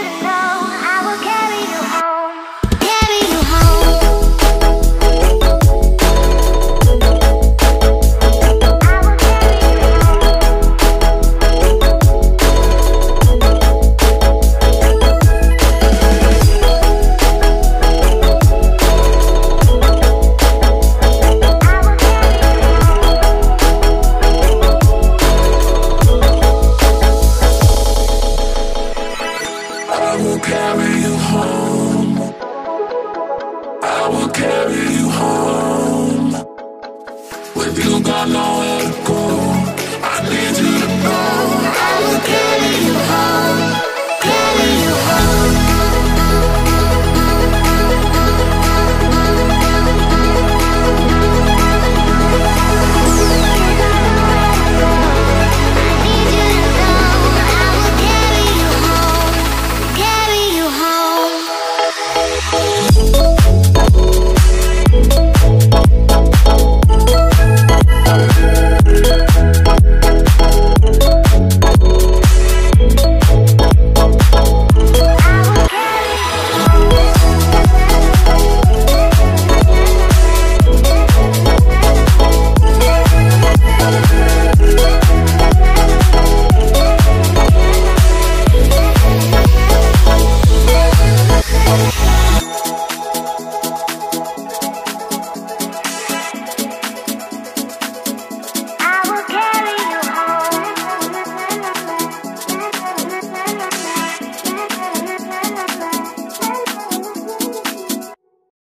good enough. I will carry you home. I will carry you home.